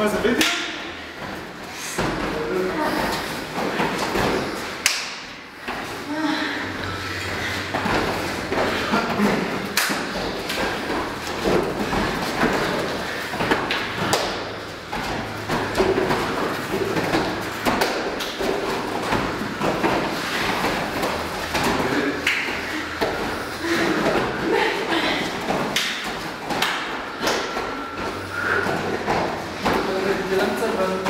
Mas é bem Gelangt sein, weil